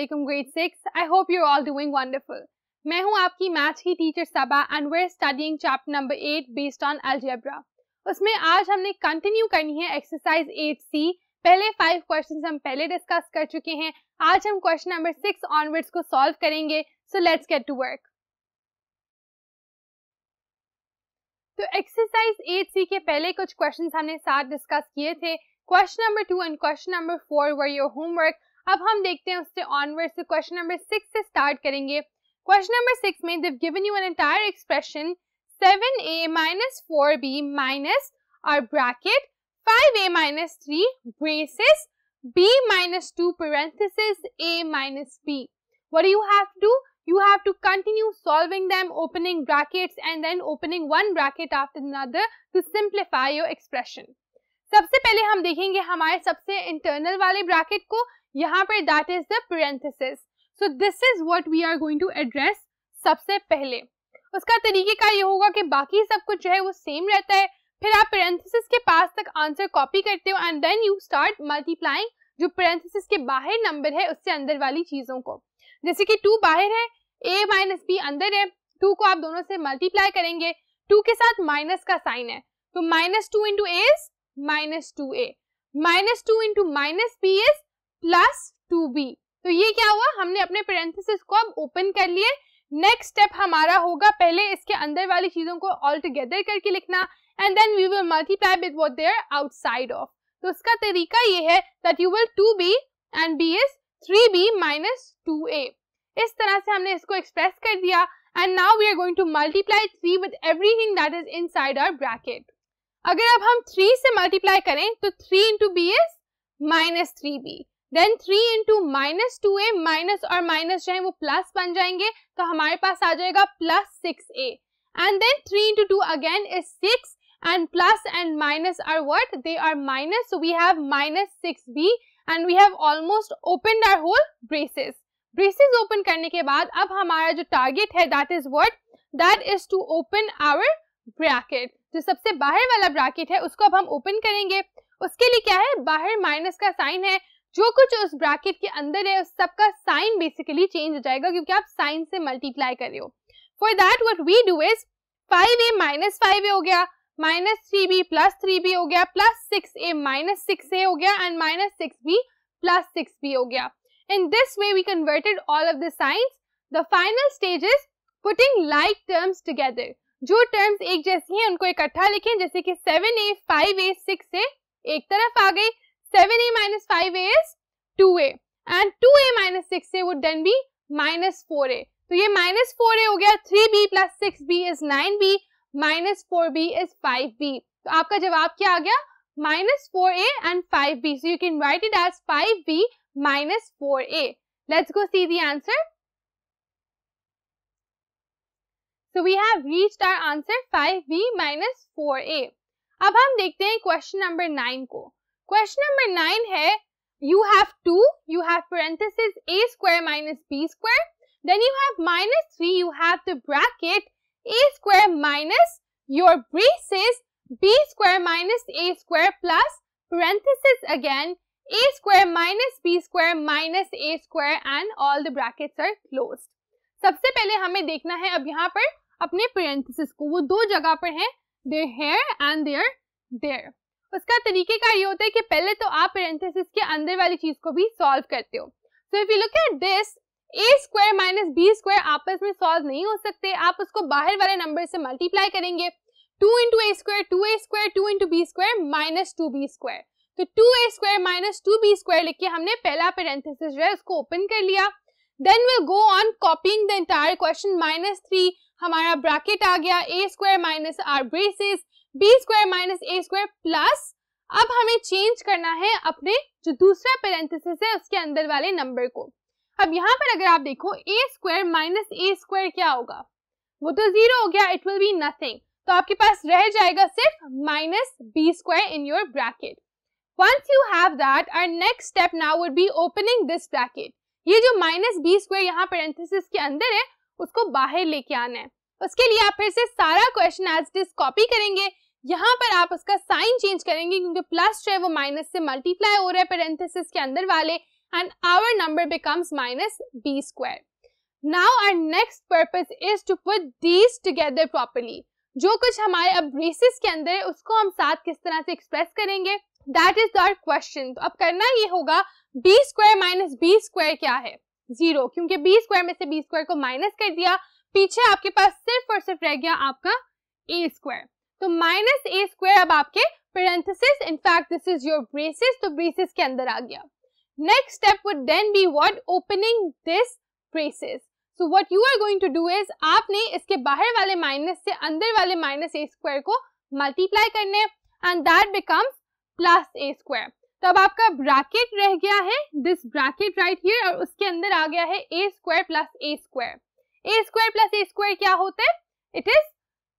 alaikum grade 6 I hope you're all doing wonderful. मैं हूँ आपकी मैथ की teacher Saba and we're studying chapter number 8 based on algebra. उसमें आज हमने कंटिन्यू करनी है एक्सरसाइज 8c पहले फाइव क्वेश्चंस हम पहले डिस्कस कर चुके हैं. आज हम क्वेश्चन नंबर सिक्स ऑनवर्ड्स को सॉल्व करेंगे. So let's get to work तो एक्सरसाइज 8c के पहले कुछ क्वेश्चंस हमने साथ डिस्कस किए थे. Question number two and question number four were your homework अब हम देखते हैं उससे ऑनवर्ड से क्वेश्चन नंबर सिक्स से स्टार्ट करेंगे क्वेश्चन नंबर सिक्स में they've given you an entire expression seven a minus four b minus और bracket five a minus three braces b minus 2 parenthesis a minus b. What do you have to do? You have to continue solving them, opening brackets and then opening one bracket after another to simplify your expression. सबसे पहले हम देखेंगे हमारे सबसे internal वाले bracket को, यहाँ पर that is the parenthesis so this is what we are going to address सबसे पहले। उसका तरीके का ये होगा कि बाकी सब कुछ जो है वो सेम रहता है। फिर आप पेरेंथेसिस के पास तक आंसर कॉपी करते हो and then you start multiplying जो पेरेंथेसिस के बाहर नंबर है उससे अंदर वाली चीज़ों को। जैसे कि टू बाहर है ए माइनस बी अंदर है टू को आप दोनों से मल्टीप्लाई करेंगे टू के साथ माइनस का साइन है। तो minus two into a minus two a minus two into minus b is plus two b तो ये क्या हुआ? हमने अपने पेरेंथेसिस को अब ओपन कर लिए नेक्स्ट स्टेप हमारा होगा पहले इसके अंदर वाली चीज़ों को ऑल टुगेदर करके लिखना and then we will multiply with what they are outside of तो उसका तरीका ये है that you will two b and b is three b minus two a इस तरह से हमने इसको एक्सप्रेस कर दिया and now we are going to multiply three with everything that is inside our bracket अगर अब हम थ्री से मल्टीप्लाई करें तो three into b is minus three b then three into minus two a minus और minus जो वो plus बन जाएँगे तो हमारे पास आ जाएगा plus six a and then three into two again is six and plus and minus are what they are minus we have minus six b and we have almost open our whole braces braces open करने के बाद, अब हमारा जो target है that is what that is to open our bracket. जो सबसे बाहर वाला ब्रैकेट है, उसको अब हम ओपन करेंगे। उसके लिए क्या है? बाहर माइनस का साइन है। जो कुछ उस ब्रैकेट के अंदर है, उस सबका साइन बेसिकली चेंज हो जाएगा क्योंकि आप साइन से मल्टीप्लाई कर रहे हो। For that what we do is five a minus five a हो गया minus three b plus three b हो गया plus six a minus six a हो गया and minus six b plus six b हो गया। In this way we converted all of the signs the final stage is putting like terms together जो terms एक जैसी हैं उनको इकट्ठा लिखें जैसे कि seven a five a six a एक तरफ़ आ गई 7a minus 5a is 2a and 2a minus 6a would then be minus 4a. तो ये minus 4a हो गया 3b plus 6b is 9b minus 4b is 5b. तो आपका जवाब क्या आ गया minus 4a and 5b. So you can write it as 5b minus 4a. Let's go see the answer. So we have reach our answer five b minus अब हम देखते हैं क्वेश्चन नंबर नाइन को। क्वेश्चन नंबर नाइन है you have to you have parenthesis a square minus b square then you have minus three you have the bracket a square minus your braces b square minus a square plus parenthesis again a square minus b square minus a square and all the brackets are close सबसे पहले हमें देखना है अब यहाँ पर अपने parenthesis को, वो दो जगह पर है there here and there there उसका तरीके का ये होता है कि पहले तो आप पेरेंथेसिस के अंदर वाली चीज़ को भी सॉल्व करते हो। So if you look at this a square minus b square आपस में सॉल्व नहीं हो सकते, आप उसको बाहर वाले नंबर से मल्टीप्लाई करेंगे। Two into a square two a square two into b square minus two b square तो two a square minus two b square लिख के हमने पहला पेरेंथेसिस जो है उसको ओपन कर लिया। Then will go on copying the entire question minus three हमारा ब्रैकेट आ गया a square minus our braces b square minus a square plus अब हमें चेंज करना है अपने जो दूसरा पेरेंथेसिस है उसके अंदर वाले नंबर को। अब यहाँ पर अगर आप देखो a square minus a square क्या होगा? वो तो ज़ीरो हो गया इट विल बी नथिंग तो आपके पास रह जाएगा सिर्फ़ minus B square in your bracket once you have that our next step now would be opening this bracket ये जो माइनस बी स्क्वायर यहाँ पेरेंथेसिस के अंदर है उसको बाहर लेके आना है। उसके लिए आप फिर से सारा question as it is copy करेंगे। यहाँ पर आप उसका साइन चेंज करेंगे क्योंकि प्लस जो है वो माइनस से मल्टीप्लाई हो रहा है पेरेंथेसिस के अंदर वाले and our number becomes minus b square. Now our next purpose is to put these together properly. जो कुछ हमारे अब ब्रेसेस के अंदर है, उसको हम साथ किस तरह से एक्सप्रेस करेंगे? दैट इज़ आर क्वेश्चन तो अब करना ये होगा b square minus b square क्या है? ज़ीरो, क्योंकि बी स्क्वायर में से बी स्क्वायर को माइनस कर दिया, पीछे आपके पास सिर्फ़ और सिर्फ़ रह गया आपका ए स्क्वायर तो माइनस ए स्क्वायर अब आपके parenthesis in fact this is your braces तो ब्रेसेस के अंदर आ गया. Next step would then be what opening this braces so what you are going to do is आपने इसके बाहर वाले माइनस से अंदर वाले माइनस ए स्क्वायर को मल्टीप्लाई करने and that becomes plus a square तो अब आपका ब्रैकेट रह गया है दिस ब्रैकेट राइट हियर और उसके अंदर आ गया है a square plus a square a square plus a square क्या होता है? It is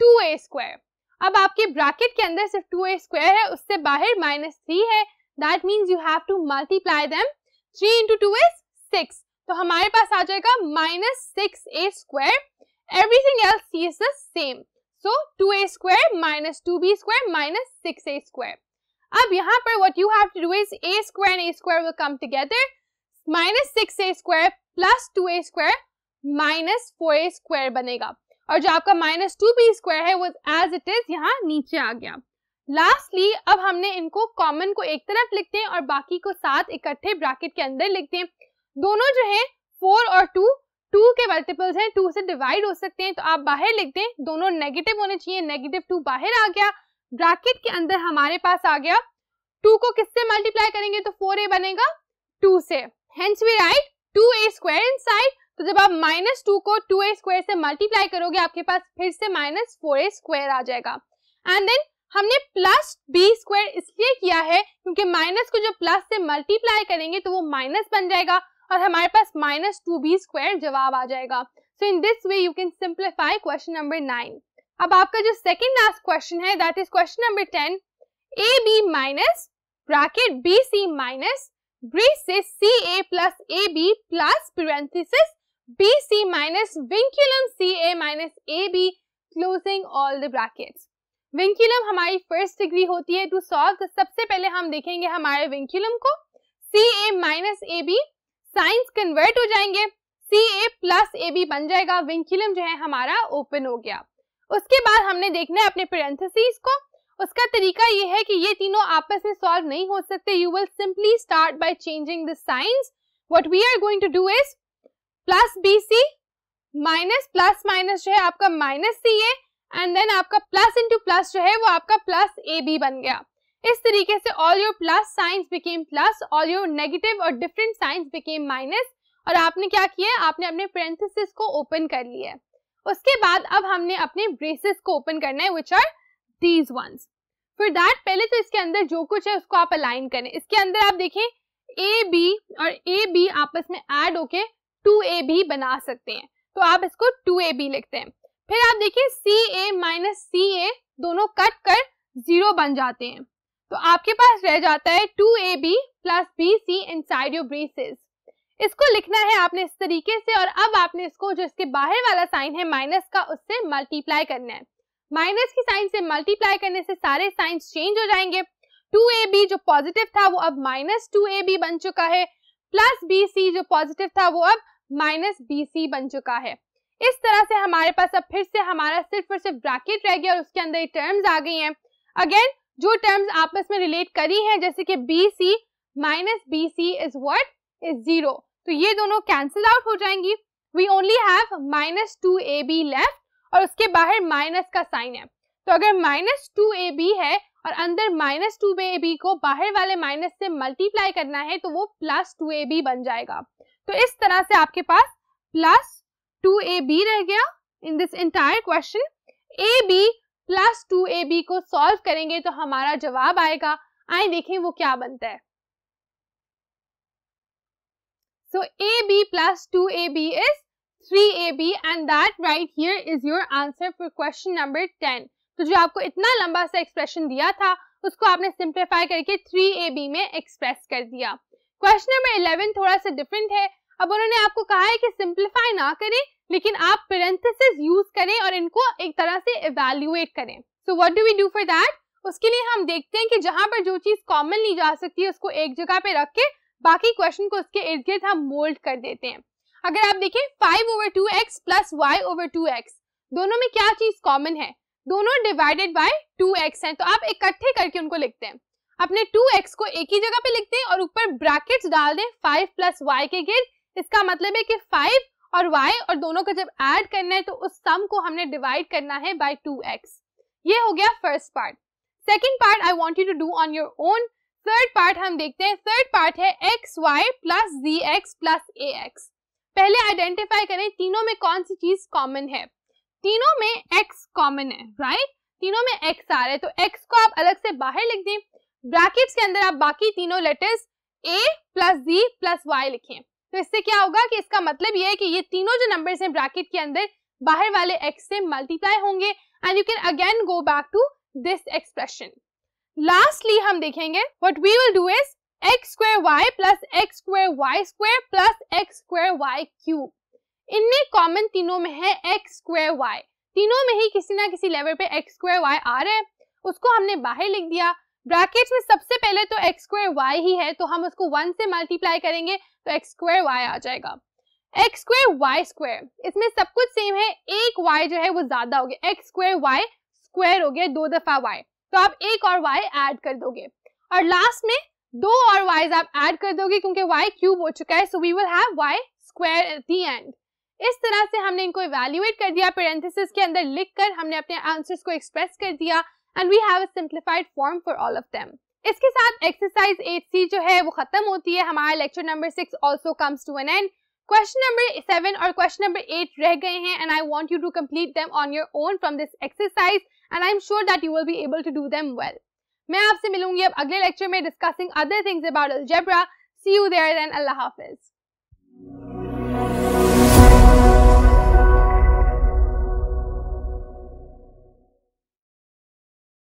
two a square अब आपके ब्रैकेट के अंदर सिर्फ़ टू ए स्क्वायर है, उससे बाहर माइनस थ्री है. That means you have to multiply them three into two is six तो हमारे पास आ जाएगा minus six a square everything else is the same so two a square minus two b square minus six a square अब यहाँ पर what you have to do is a square and a square will come together. Minus six a square plus two a square minus four a square बनेगा। और जो आपका minus two b square है, वो as it is यहाँ नीचे आ गया। Lastly अब हमने इनको कॉमन को एक तरफ़ लिखते हैं और बाकी को साथ इकट्ठे ब्रैकेट के अंदर लिखते हैं दोनों जो है फोर और टू टू के मल्टीपल्स हैं टू से डिवाइड हो सकते हैं तो आप बाहर लिखते हैं दोनों नेगेटिव होने चाहिए नेगेटिव टू बाहर आ गया। ब्रैकेट के अंदर हमारे पास आ गया। टू को किससे मल्टीप्लाई करेंगे? तो फोर ए बनेगा टू से। Hence we write two a square inside तो जब आप माइनस टू को टू ए स्क्वायर से मल्टीप्लाई करोगे, आपके पास फिर से माइनस फोर ए स्क्वायर आ जाएगा। एंड देन हमने प्लस बी स्क्वायर इसलिए किया है क्योंकि माइनस को जब प्लस से मल्टीप्लाई करेंगे तो वो माइनस बन जाएगा और हमारे पास माइनस टू बी स्क्वायर जवाब आ जाएगा। So in this way you can simplify question number nine अब आपका जो सेकेंड लास्ट क्वेश्चन है that is question number ten a b minus bracket b c minus braces c a plus a b plus parenthesis b c minus vinculum c a minus a b closing all the brackets vinculum हमारी first degree होती है to solve तो सबसे पहले हम देखेंगे हमारे vinculum को। C a minus a b signs convert हो जाएँगे। सी ए प्लस ए बी बन जाएगा। विंकुलम जो है हमारा ओपन हो गया। उसके बाद हमने देखना है अपने पेरेंथेसिस को। उसका तरीका ये है कि ये तीनों आपस में सॉल्व नहीं हो सकते। You will simply start by changing the signs what we are going to do is plus b c minus plus minus जो है आपका minus c a and then आपका प्लस इंटू प्लस जो है वो आपका प्लस ए बी बन गया। इस तरीके से all your plus signs became plus all your negative और डिफरेंट साइंस बिकेम माइनस और आपने क्या किया? आपने अपने पेरेंथेसिस को ओपन कर लिया है उसके बाद अब हमने अपने ब्रेसेस को ओपन करना है विच आर दीज वंस फिर दैट पहले तो इसके अंदर जो कुछ है, उसको आप अलाइन करें। इसके अंदर आप देखें ए बी और ए बी आपस में एड होके टू ए बी बना सकते हैं। तो आप इसको टू ए बी लिखते हैं। फिर आप देखिए सी ए माइनस सी ए दोनों कट कर ज़ीरो बन जाते हैं। तो आपके पास रह जाता है two a b plus b c inside your braces इसको लिखना है आपने इस तरीके से और अब आपने इसको जो इसके बाहर वाला साइन है माइनस का, उससे मल्टीप्लाई करना है। माइनस की साइन से मल्टीप्लाई करने से सारे साइंस चेंज हो जाएँगे। टू जो पॉजिटिव था, वो अब माइनस टू बन चुका है। प्लस बी सी जो पॉजिटिव था, वो अब माइनस बी सी बन चुका है। इस तरह से हमारे पास अब फिर से, हमारा सिर्फ़ और सिर्फ़ ब्रैकेट रह गया और उसके अंदर टर्म्स आ गई हैं। अगेन जो टर्म्स आपस में रिलेट करी हैं, जैसे कि b c minus b c is what is zero तो ये दोनों कैंसिल आउट हो जाएँगी। We only have minus two a b left और उसके बाहर माइनस का साइन है। तो अगर माइनस टू ए बी है और अंदर माइनस टू ए बी को बाहर वाले माइनस से मल्टीप्लाई करना है तो वो प्लस टू ए बी बन जाएगा। तो इस तरह से आपके पास प्लस टू ए बी रह गया in this entire question a b plus two a b को सॉल्व करेंगे तो हमारा जवाब आएगा। आए देखें वो क्या बनता है। Two a b is three a b and that right here is your answer for question number ten तो जो आपको इतना लंबा सा एक्सप्रेशन दिया था, उसको आपने सिंप्लीफाई करके थ्री ए बी में एक्सप्रेस कर दिया। क्वेश्चन नंबर इलेवन थोड़ा सा डिफरेंट है। अब उन्होंने आपको कहा है कि सिंप्लीफाई ना करें, लेकिन आप पेरेंथेसिस यूज़ करें और इनको एक तरह से इवेल्युएट करें। So what do we do for that उसके लिए हम देखते हैं कि जहाँ पर जो चीज़ कॉमन ली जा सकती है, उसको एक जगह पे रख के बाकी क्वेश्चन को उसके इर्द गिर्द हम मोल्ड कर देते हैं। अगर आप देखें five over two x plus y over two x दोनों में क्या चीज़ कॉमन है? दोनों डिवाइडेड बाय टू एक्स है तो आप इकट्ठे करके उनको लिखते हैं। अपने टू एक्स को एक ही जगह पे लिखते हैं और ऊपर ब्रैकेट्स डाल दें फाइव प्लस वाई के गिर्द। इसका मतलब है कि फाइव और वाई और दोनों को जब ऐड करना है तो उस सम को हमने डिवाइड करना है बाय टू एक्स ये हो गया first part second part I want you to do on your own third part हम देखते हैं। थर्ड पार्ट है x y plus z x plus a x पहले आइडेंटिफाई करें तीनों में कौन सी चीज़ कॉमन है। तीनों में x कॉमन है राइट तीनों में x आ रहा है तो x को आप अलग से बाहर लिख दें। ब्रैकेट्स के अंदर आप बाकी तीनों letters a plus z plus y लिखें। तो इससे क्या होगा कि इसका मतलब ये है कि ये तीनों जो नंबर्स हैं ब्रैकेट के अंदर, बाहर वाले एक्स से मल्टीप्लाई होंगे। And you can again go back to this expression lastly हम देखेंगे what we will do is x square y plus x square y square plus x square y cube इनमें common तीनों में है x square Y तीनों में ही किसी ना किसी लेवल पे एक्स स्क्वायर वाई आ रहा है। उसको हमने बाहर लिख दिया। ब्रैकेट्स में सबसे पहले तो एक्स स्क्वायर वाई ही है तो हम उसको वन से मल्टीप्लाई करेंगे तो एक्स स्क्वायर वाई आ जाएगा। एक्स स्क्वायर वाई स्क्वायर इसमें सब कुछ सेम है, एक वाई जो है वो ज़्यादा हो गया। एक्स स्क्वायर वाई स्क्वायर हो गया, दो दफ़ा वाई तो आप एक और वाई ऐड कर दोगे। और लास्ट में दो और वाइज आप ऐड कर दोगे क्योंकि वाई क्यूब हो चुका है so we will have y square at the end इस तरह से हमने इनको इवेल्युएट कर दिया पेरेंथेसिस के अंदर लिखकर हमने अपने आंसर्स को एक्सप्रेस कर दिया and we have a simplified form for all of them इसके साथ एक्सरसाइज 8C जो है, वो खत्म होती है। हमारा lecture number 6 also comes to an end question number 7 और क्वेश्चन नंबर 8 रह गए हैं and I want you to complete them on your own from this exercise and I'm sure that you will be able to do them well. मैं आपसे मिलूंगी अब अगले lecture में discussing other things about algebra see you there then अल्लाह हाफिज़